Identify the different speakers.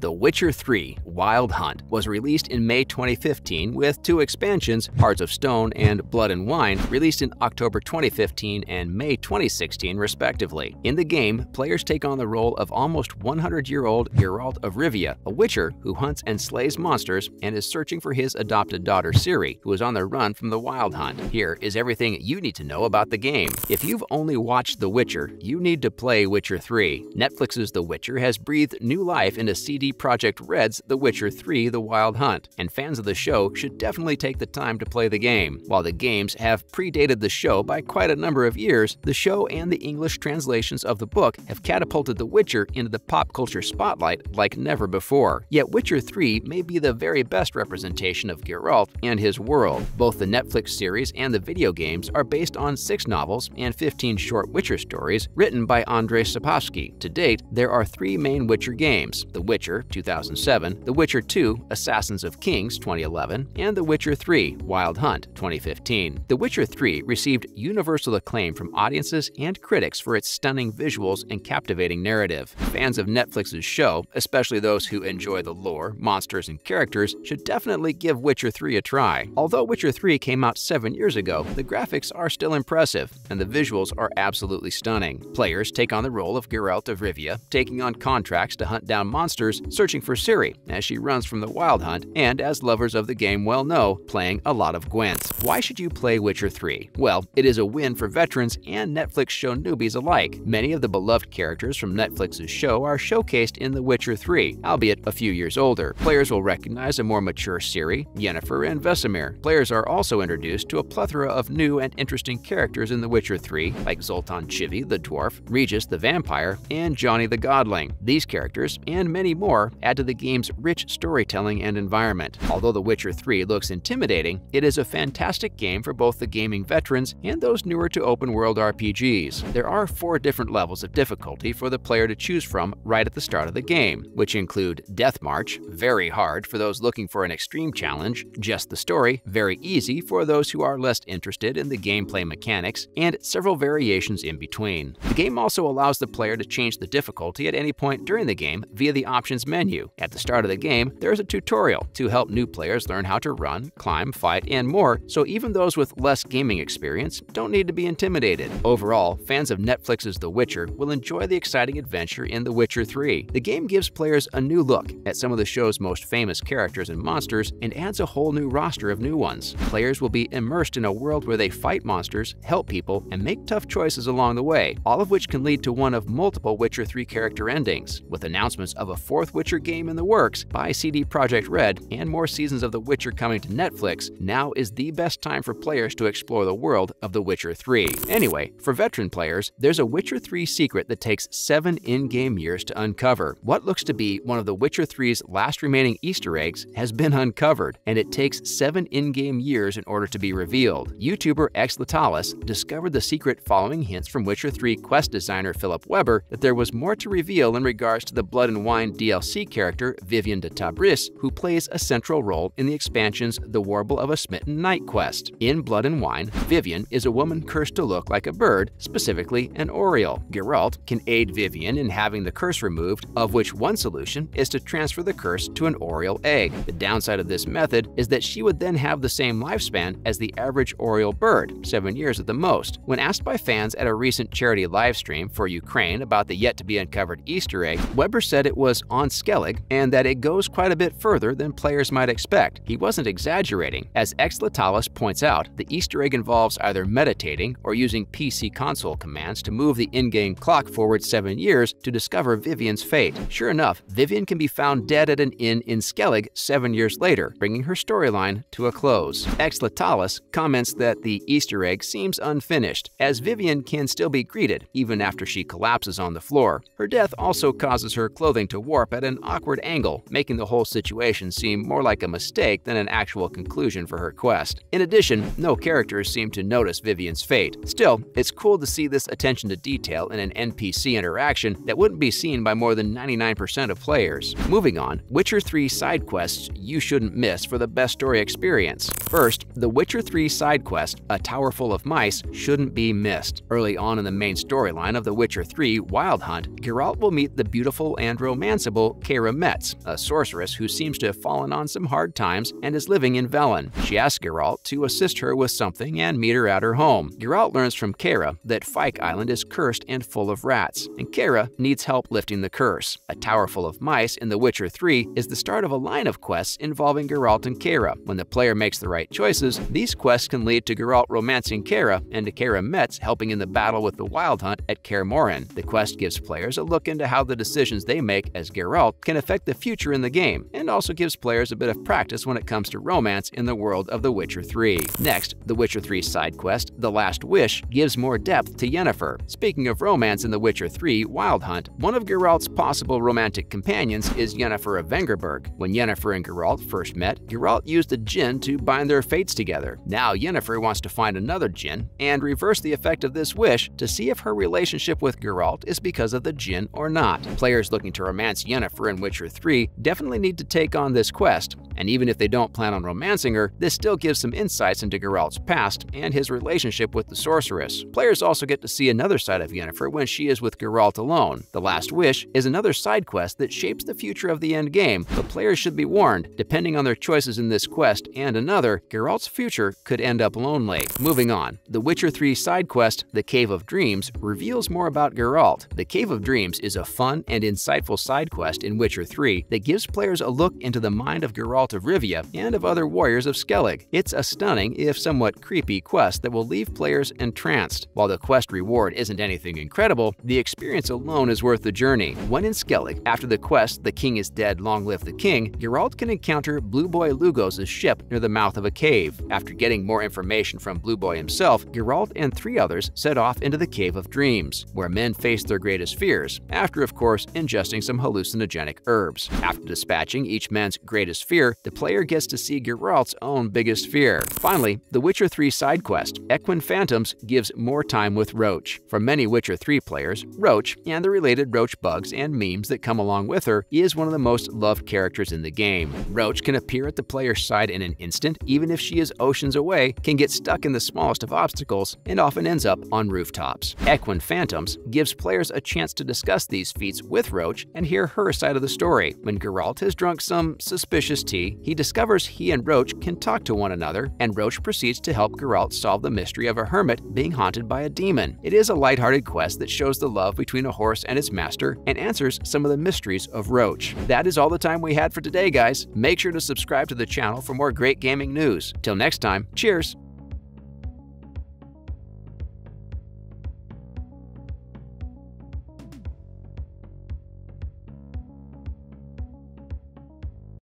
Speaker 1: The Witcher 3 Wild Hunt was released in May 2015 with two expansions, Hearts of Stone and Blood and Wine, released in October 2015 and May 2016 respectively. In the game, players take on the role of almost 100-year-old Geralt of Rivia, a witcher who hunts and slays monsters and is searching for his adopted daughter Ciri, who is on the run from the Wild Hunt. Here is everything you need to know about the game. If you've only watched The Witcher, you need to play Witcher 3. Netflix's The Witcher has breathed new life into CD Projekt Red's The Witcher 3 The Wild Hunt, and fans of the show should definitely take the time to play the game. While the games have predated the show by quite a number of years, the show and the English translations of the book have catapulted The Witcher into the pop culture spotlight like never before. Yet Witcher 3 may be the very best representation of Geralt and his world. Both the Netflix series and the video games are based on six novels and 15 short Witcher stories written by Andrzej Sapkowski. To date, there are three main Witcher games, The Witcher, 2007, The Witcher 2 Assassins of Kings 2011, and The Witcher 3 Wild Hunt 2015. The Witcher 3 received universal acclaim from audiences and critics for its stunning visuals and captivating narrative. Fans of Netflix's show, especially those who enjoy the lore, monsters, and characters, should definitely give Witcher 3 a try. Although Witcher 3 came out seven years ago, the graphics are still impressive, and the visuals are absolutely stunning. Players take on the role of Geralt of Rivia, taking on contracts to hunt down monsters searching for Ciri as she runs from the Wild Hunt, and as lovers of the game well know, playing a lot of Gwents. Why should you play Witcher 3? Well, it is a win for veterans and Netflix show newbies alike. Many of the beloved characters from Netflix's show are showcased in The Witcher 3, albeit a few years older. Players will recognize a more mature Ciri, Yennefer, and Vesemir. Players are also introduced to a plethora of new and interesting characters in The Witcher 3, like Zoltan Chivay, the dwarf, Regis the vampire, and Johnny the godling. These characters, and many more, add to the game's rich storytelling and environment. Although The Witcher 3 looks intimidating, it is a fantastic game for both the gaming veterans and those newer to open-world RPGs. There are four different levels of difficulty for the player to choose from right at the start of the game, which include Death March, very hard for those looking for an extreme challenge, Just the Story, very easy for those who are less interested in the gameplay mechanics, and several variations in between. The game also allows the player to change the difficulty at any point during the game via the options menu. At the start of the game, there is a tutorial to help new players learn how to run, climb, fight, and more, so even those with less gaming experience don't need to be intimidated. Overall, fans of Netflix's The Witcher will enjoy the exciting adventure in The Witcher 3. The game gives players a new look at some of the show's most famous characters and monsters and adds a whole new roster of new ones. Players will be immersed in a world where they fight monsters, help people, and make tough choices along the way, all of which can lead to one of multiple Witcher 3 character endings, with announcements of a fourth Witcher game in the works by CD Projekt Red and more seasons of The Witcher coming to Netflix, now is the best time for players to explore the world of The Witcher 3. Anyway, for veteran players, there's a Witcher 3 secret that takes seven in-game years to uncover. What looks to be one of The Witcher 3's last remaining Easter eggs has been uncovered, and it takes seven in-game years in order to be revealed. YouTuber xLetalis discovered the secret following hints from Witcher 3 quest designer Philipp Weber that there was more to reveal in regards to the Blood and Wine DLC DLC character Vivienne de Tabris, who plays a central role in the expansion's The Warble of a Smitten Knight quest. In Blood and Wine, Vivienne is a woman cursed to look like a bird, specifically an oriole. Geralt can aid Vivienne in having the curse removed, of which one solution is to transfer the curse to an oriole egg. The downside of this method is that she would then have the same lifespan as the average oriole bird, seven years at the most. When asked by fans at a recent charity livestream for Ukraine about the yet-to-be-uncovered Easter egg, Weber said it was on Skellige and that it goes quite a bit further than players might expect. He wasn't exaggerating. As xLetalis points out, the Easter egg involves either meditating or using PC console commands to move the in-game clock forward seven years to discover Vivienne's fate. Sure enough, Vivienne can be found dead at an inn in Skellige seven years later, bringing her storyline to a close. xLetalis comments that the Easter egg seems unfinished, as Vivienne can still be greeted even after she collapses on the floor. Her death also causes her clothing to warp at an awkward angle, making the whole situation seem more like a mistake than an actual conclusion for her quest. In addition, no characters seem to notice Vivienne's fate. Still, it's cool to see this attention to detail in an NPC interaction that wouldn't be seen by more than 99% of players. Moving on, Witcher 3 side quests you shouldn't miss for the best story experience. First, the Witcher 3 side quest, A Tower Full of Mice, shouldn't be missed. Early on in the main storyline of The Witcher 3 Wild Hunt, Geralt will meet the beautiful and romanceable Keira Metz, a sorceress who seems to have fallen on some hard times and is living in Velen. She asks Geralt to assist her with something and meet her at her home. Geralt learns from Keira that Fyke Island is cursed and full of rats, and Keira needs help lifting the curse. A tower full of mice in The Witcher 3 is the start of a line of quests involving Geralt and Keira. When the player makes the right choices, these quests can lead to Geralt romancing Keira and to Keira Metz helping in the battle with the Wild Hunt at Kaer Morhen. The quest gives players a look into how the decisions they make as Geralt can affect the future in the game, and also gives players a bit of practice when it comes to romance in the world of The Witcher 3. Next, The Witcher 3 side quest, The Last Wish, gives more depth to Yennefer. Speaking of romance in The Witcher 3 Wild Hunt, one of Geralt's possible romantic companions is Yennefer of Vengerberg. When Yennefer and Geralt first met, Geralt used a djinn to bind their fates together. Now Yennefer wants to find another djinn and reverse the effect of this wish to see if her relationship with Geralt is because of the djinn or not. Players looking to romance Yennefer in Witcher 3 definitely need to take on this quest, and even if they don't plan on romancing her, this still gives some insights into Geralt's past and his relationship with the sorceress. Players also get to see another side of Yennefer when she is with Geralt alone. The Last Wish is another side quest that shapes the future of the end game, but players should be warned, depending on their choices in this quest and another, Geralt's future could end up lonely. Moving on, The Witcher 3 side quest, The Cave of Dreams, reveals more about Geralt. The Cave of Dreams is a fun and insightful side quest in Witcher 3 that gives players a look into the mind of Geralt of Rivia and of other warriors of Skellige. It's a stunning, if somewhat creepy, quest that will leave players entranced. While the quest reward isn't anything incredible, the experience alone is worth the journey. When in Skellige, after the quest The King is Dead, Long Live the King, Geralt can encounter Blue Boy Lugos' ship near the mouth of a cave. After getting more information from Blue Boy himself, Geralt and three others set off into the Cave of Dreams, where men face their greatest fears, after of course ingesting some hallucinogenic herbs. After dispatching each man's greatest fear, the player gets to see Geralt's own biggest fear. Finally, the Witcher 3 side quest, Equine Phantoms, gives more time with Roach. For many Witcher 3 players, Roach, and the related Roach bugs and memes that come along with her, is one of the most loved characters in the game. Roach can appear at the player's side in an instant, even if she is oceans away, can get stuck in the smallest of obstacles, and often ends up on rooftops. Equine Phantoms gives players a chance to discuss these feats with Roach and hear her side of the story. When Geralt has drunk some suspicious tea, he discovers he and Roach can talk to one another, and Roach proceeds to help Geralt solve the mystery of a hermit being haunted by a demon. It is a lighthearted quest that shows the love between a horse and its master and answers some of the mysteries of Roach. That is all the time we had for today, guys. Make sure to subscribe to the channel for more great gaming news. Till next time, cheers!